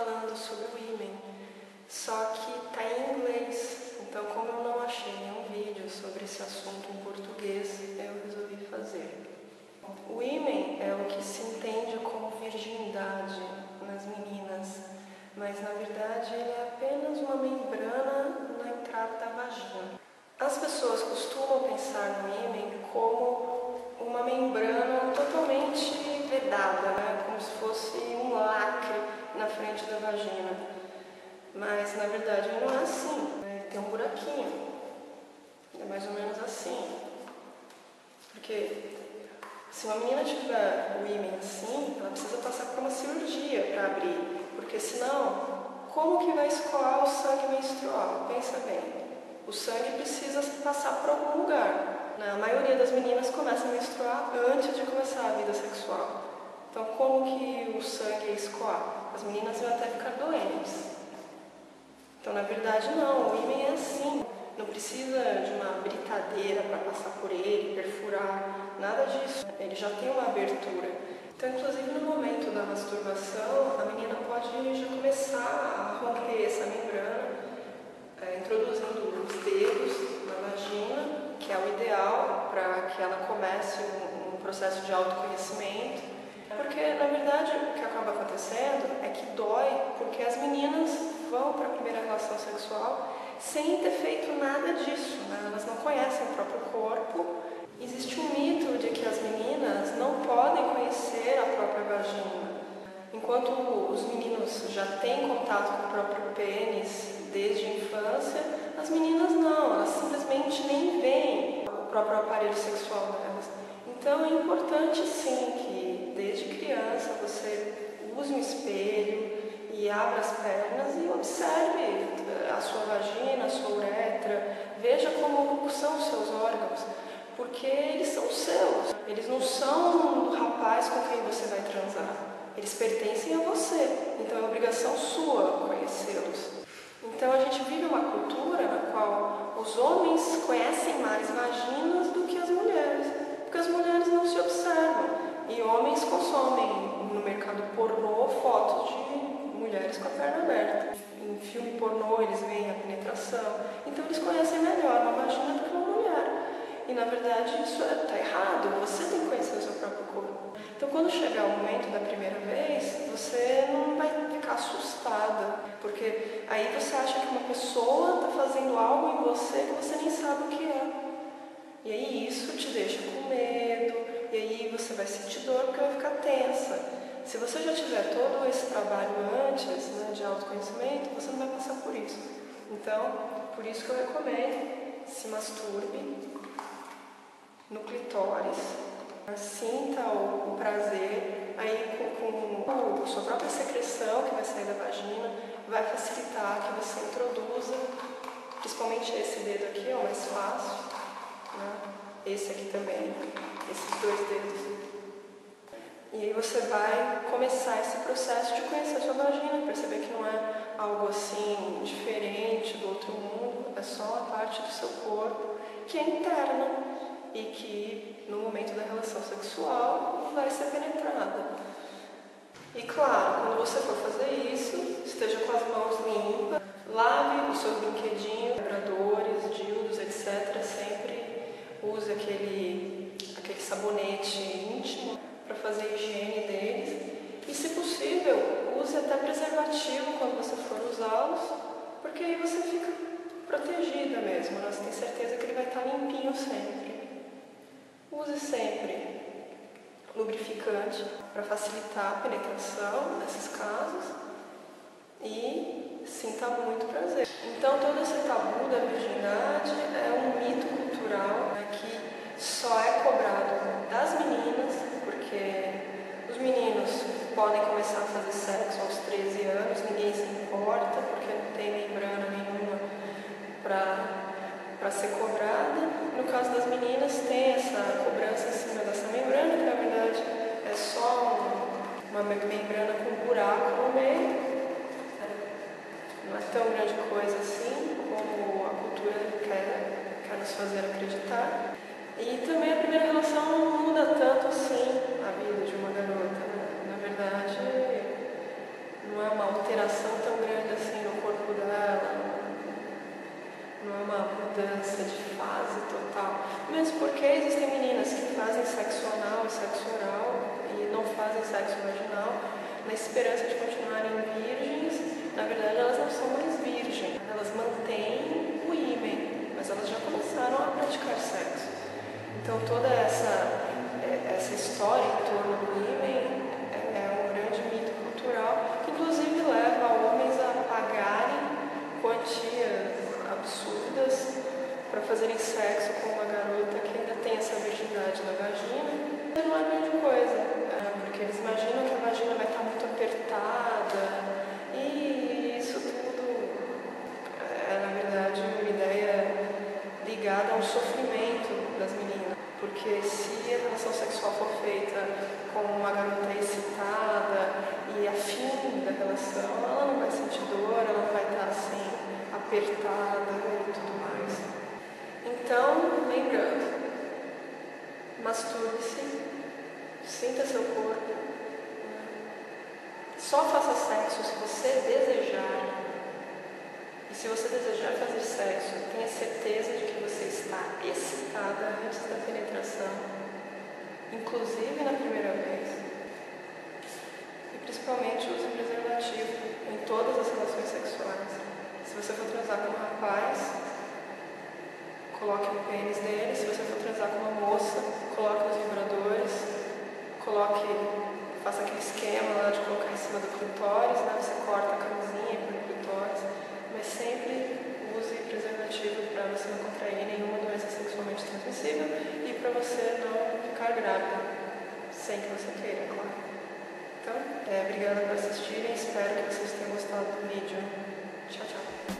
falando sobre o ímen, só que está em inglês. Então, como eu não achei nenhum vídeo sobre esse assunto em português, eu resolvi fazer. O ímen é o que se entende como virgindade nas meninas, mas na verdade ele é apenas uma membrana na entrada da vagina. As pessoas costumam pensar no ímen como uma membrana totalmente vedada, né? como se fosse frente da vagina. Mas na verdade não é assim, né? tem um buraquinho. É mais ou menos assim. Porque se uma menina tiver o ímen assim, ela precisa passar por uma cirurgia para abrir, porque senão, como que vai escoar o sangue menstrual? Pensa bem. O sangue precisa passar por algum lugar. Né? A maioria das meninas começa a menstruar antes de começar a vida sexual. Então, como que o sangue é escoar? As meninas iam até ficar doentes. Então, na verdade, não. O ímen é assim. Não precisa de uma britadeira para passar por ele, perfurar, nada disso. Ele já tem uma abertura. Então, inclusive no momento da masturbação, a menina pode já começar a romper essa membrana, é, introduzindo os dedos na vagina, que é o ideal para que ela comece um, um processo de autoconhecimento. Porque, na verdade, o que acaba acontecendo é que dói porque as meninas vão para a primeira relação sexual sem ter feito nada disso. Né? Elas não conhecem o próprio corpo. Existe um mito de que as meninas não podem conhecer a própria vagina. Enquanto os meninos já têm contato com o próprio pênis desde a infância, as meninas não, elas simplesmente nem veem o próprio aparelho sexual delas. Então é importante sim que desde criança você use um espelho e abra as pernas e observe a sua vagina, a sua uretra, veja como são os seus órgãos, porque eles são seus. Eles não são do rapaz com quem você vai transar. Eles pertencem a você. Então é obrigação sua conhecê-los. Então a gente vive uma cultura na qual os homens conhecem mais vaginas homens consomem no mercado pornô fotos de mulheres com a perna aberta em filme pornô eles veem a penetração, então eles conhecem melhor uma vagina do que uma mulher. E na verdade isso está é, errado, você tem que conhecer o seu próprio corpo. Então quando chegar o momento da primeira vez, você não vai ficar assustada, porque aí você acha que uma pessoa está fazendo algo em você que você nem sabe o que é. E aí isso te deixa com medo, e aí você vai sentir dor porque vai ficar tensa. Se você já tiver todo esse trabalho antes né, de autoconhecimento, você não vai passar por isso. Então, por isso que eu recomendo, se masturbe no clitóris, sinta o, o prazer, aí com, com a sua própria secreção que vai sair da vagina, vai facilitar que você introduza, principalmente esse dedo aqui, é o mais fácil, né? esse aqui também, esses dois dedos e aí você vai começar esse processo de conhecer a sua vagina, perceber que não é algo assim diferente do outro mundo, é só uma parte do seu corpo que é interna e que no momento da relação sexual vai ser penetrada. E claro, quando você for fazer isso, esteja com as mãos limpas, lave os seus brinquedinhos, vibradores, dildos, etc. Sempre use aquele, aquele sabonete íntimo para fazer a higiene deles. E, se possível, use até preservativo quando você for usá-los, porque aí você fica protegida mesmo, né? você tem certeza que ele vai estar limpinho sempre. Use sempre lubrificante para facilitar a penetração nesses casos e sinta muito prazer. Então, todo esse tabu da virgindade é um mito cultural né, que só é cobrado das meninas porque os meninos podem começar a fazer sexo aos 13 anos, ninguém se importa, porque não tem membrana nenhuma para ser cobrada. No caso das meninas, tem essa cobrança em cima dessa membrana, que na verdade é só uma membrana com um buraco no meio. Não é tão grande coisa assim como a cultura quer, quer nos fazer acreditar. E também a primeira relação não muda tanto assim a vida de uma garota. Verdade, não é uma alteração tão grande assim no corpo dela, não é uma mudança de fase total. Mesmo porque existem meninas que fazem sexo anal e sexo oral e não fazem sexo vaginal na esperança de continuarem virgens. Na verdade, elas não são mais virgens, elas mantêm o ímen, mas elas já começaram a praticar sexo. Então, toda essa, é, essa história em torno do ímen é, é um grande mito cultural que, inclusive, leva homens a pagarem absurdas para fazerem sexo com uma garota que ainda tem essa virgindade na vagina. Não é grande coisa, é, porque eles imaginam que a vagina vai estar muito apertada e isso tudo é, na verdade, uma ideia ligada ao sofrimento das meninas. Porque se a relação sexual for feita com uma garota excitada e afim da relação, ela não vai sentir dor, ela não vai estar assim apertada e tudo mais. Então, lembrando, masturbe-se, sinta seu corpo, só faça sexo se você desejar. E se você desejar fazer sexo, tenha certeza de que você está excitada antes da penetração, inclusive na primeira vez. E principalmente use preservativo em todas as relações sexuais. Se você for transar com um rapaz, coloque o pênis dele. Se você for transar com uma moça, coloque os vibradores, coloque, faça aquele esquema lá de colocar em cima do clitóris, né? Você corta a camisinha para o clitóris, mas sempre use preservativo para você não contrair nenhuma doença sexualmente transmissível e para você não ficar grávida, sem que você queira, claro. Então, é, obrigada por assistirem, espero que vocês tenham gostado do vídeo. Tchau, tchau.